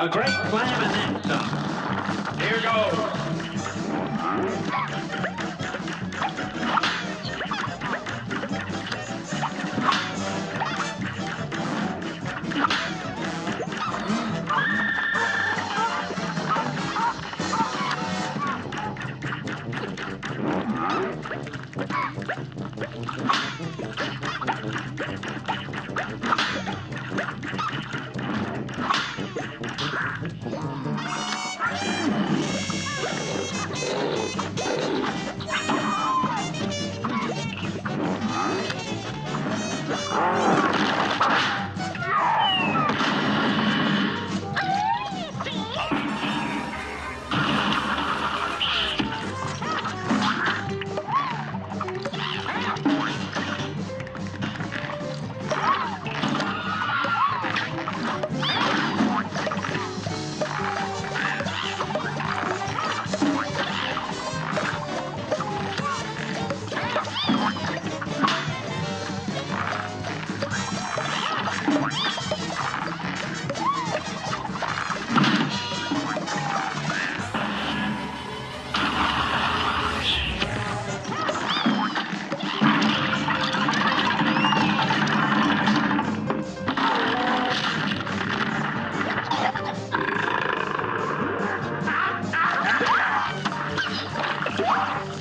A great plan is in sight. Here goes. Bye.